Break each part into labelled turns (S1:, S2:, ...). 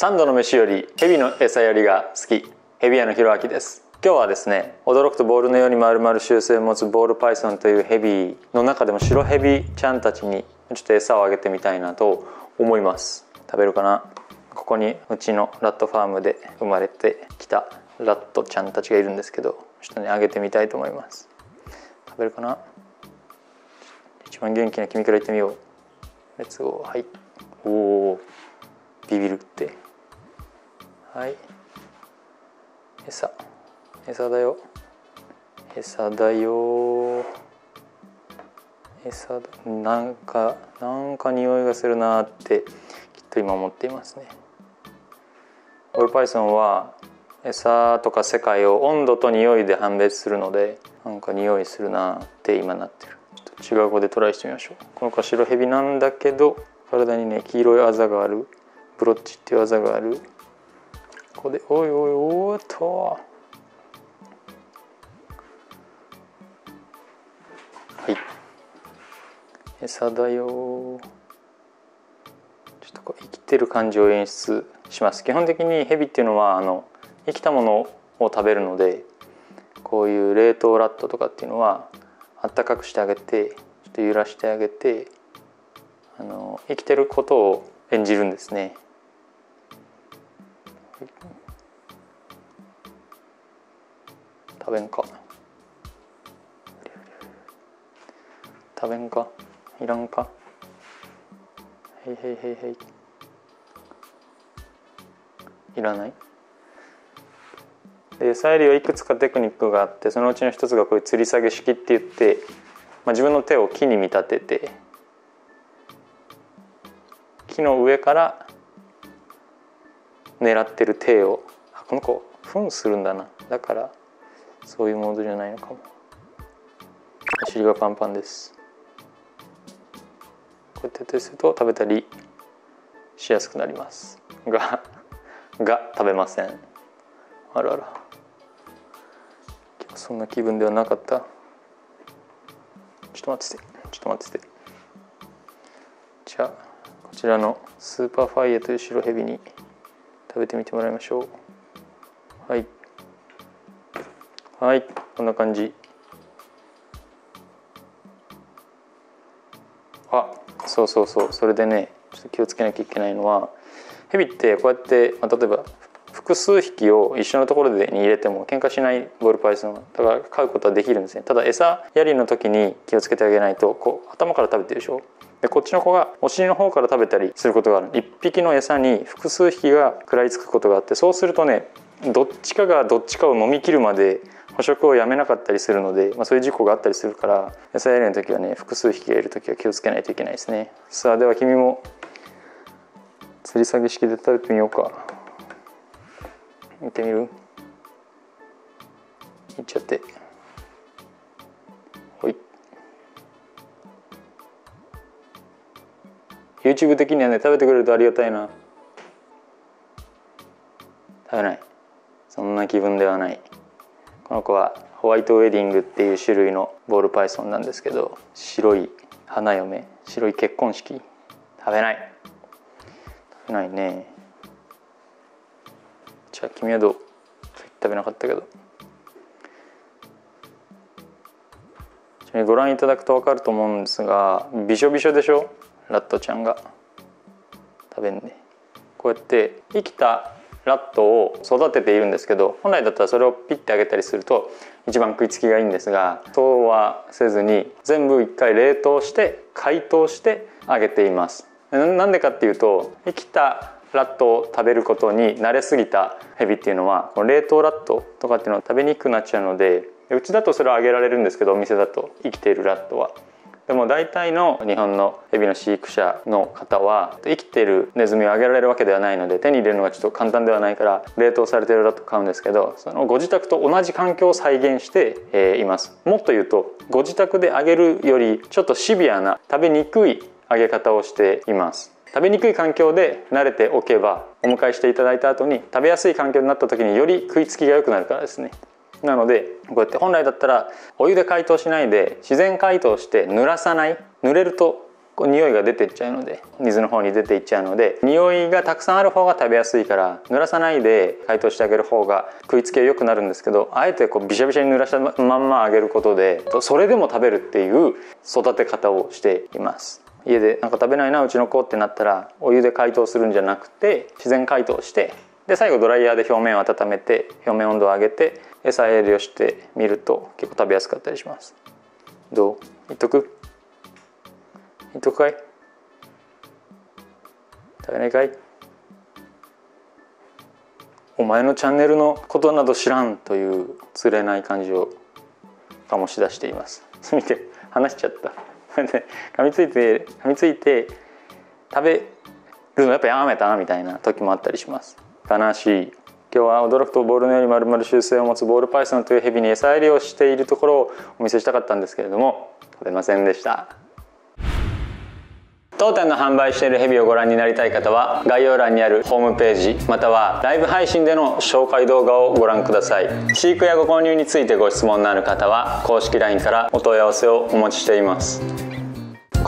S1: 3度の飯より蛇の餌よりが好きヘビ屋のひろあきです。今日はですね驚くとボールのように丸々習性を持つボールパイソンというヘビの中でも白ヘビちゃんたちにちょっと餌をあげてみたいなと思います。食べるかな？ここにうちのラットファームで生まれてきたラットちゃんたちがいるんですけどちょっとねあげてみたいと思います。食べるかな？一番元気な君から言ってみよう。レッツゴーはい。おおビビるって。はい。餌。餌だよ。餌だよ。餌だ。なんかなんか匂いがするなってきっと今思っていますね。オールパイソンは餌とか世界を温度と匂いで判別するのでなんか匂いするなって今なってる。ちょっと違う子でトライしてみましょう。この子は白ヘビなんだけど体にね黄色いあざがある。ブロッチっていうあざがある。ここでおいおいおーっと。はい。餌だよちょっとこう生きてる感じを演出します。基本的にヘビっていうのはあの生きたものを食べるのでこういう冷凍ラットとかっていうのはあったかくしてあげてちょっと揺らしてあげてあの生きてることを演じるんですね。食べんか。食べんか？いらんか？へいへいへいへいいらない？で餌やりはいくつかテクニックがあってそのうちの一つがこういう吊り下げ式って言って、まあ、自分の手を木に見立てて木の上から狙ってる手をあこの子糞するんだな。だからそういうモードじゃないのかも。お尻がパンパンです。こうやってすると食べたりしやすくなります。が が食べません。あらら。そんな気分ではなかった。ちょっと待ってて。ちょっと待ってて。じゃあこちらのスーパーファイアという白ヘビに食べてみてもらいましょう。はい。はいこんな感じ。あそうそうそうそれでねちょっと気をつけなきゃいけないのはヘビってこうやって、まあ、例えば複数匹を一緒のところでに入れても喧嘩しないボールパイソンだから飼うことはできるんですね。ただ餌やりの時に気をつけてあげないとこう頭から食べてるでしょ。でこっちの子がお尻の方から食べたりすることがある。1匹の餌に複数匹が食らいつくことがあってそうするとねどっちかがどっちかを飲み切るまで捕食をやめなかったりするので、まあ、そういう事故があったりするから餌やりの時はね複数匹がいる時は気をつけないといけないですね。さあでは君も吊り下げ式で食べてみようか。見てみる？いっちゃって。ほい。YouTube 的にはね食べてくれるとありがたいな。食べない。そんな気分ではない。この子はホワイトウェディングっていう種類のボールパイソンなんですけど白い花嫁白い結婚式。食べない。食べないね。じゃあ君はどう？食べなかったけど。ご覧いただくと分かると思うんですがびしょびしょでしょ？ラットちゃんが。食べんね。こうやって生きたラットを育てているんですけど本来だったらそれをピッてあげたりすると一番食いつきがいいんですがそうはせずに全部一回冷凍して解凍してあげています。なんでかっていうと生きたラットを食べることに慣れすぎたヘビっていうのはこの冷凍ラットとかっていうのは食べにくくなっちゃうのでうちだとそれをあげられるんですけどお店だと生きているラットは。でも大体の日本のヘビの飼育者の方は生きてるネズミをあげられるわけではないので手に入れるのがちょっと簡単ではないから冷凍されてるラット買うんですけどそのご自宅と同じ環境を再現しています。もっと言うとご自宅であげるよりちょっとシビアな食べにくいあげ方をしています。食べにくい環境で慣れておけばお迎えしていただいた後に食べやすい環境になった時により食いつきが良くなるからですね。なのでこうやって本来だったらお湯で解凍しないで自然解凍して濡らさない濡れると匂いが出ていっちゃうので水の方に出ていっちゃうので匂いがたくさんある方が食べやすいから濡らさないで解凍してあげる方が食いつきは良くなるんですけどあえてこうびしゃびしゃに濡らしたまんまあげることでそれでも食べるっていう育て方をしています。家でなんか食べないなうちの子ってなったらお湯で解凍するんじゃなくて自然解凍してで最後ドライヤーで表面を温めて表面温度を上げて餌やりをしてみると結構食べやすかったりします。どう？いっとく？いっとくかい？食べないかい？お前のチャンネルのことなど知らんという釣れない感じを醸し出しています。見て話しちゃった。噛みついて噛みついて食べるのやっぱやめたなみたいな時もあったりします。悲しい。今日は驚くとボールのように丸々習性を持つボールパイソンというヘビに餌やりをしているところをお見せしたかったんですけれども取れませんでした。当店の販売しているヘビをご覧になりたい方は概要欄にあるホームページまたはライブ配信での紹介動画をご覧ください。飼育やご購入についてご質問のある方は公式 LINE からお問い合わせをお待ちしています。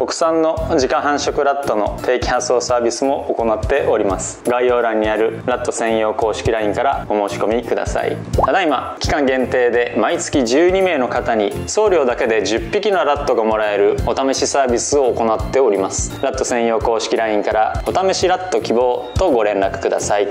S1: 国産の自家繁殖ラットの定期発送サービスも行っております。概要欄にあるラット専用公式 LINE からお申し込みください。ただいま期間限定で毎月12名の方に送料だけで10匹のラットがもらえるお試しサービスを行っております。ラット専用公式 LINE からお試しラット希望とご連絡ください。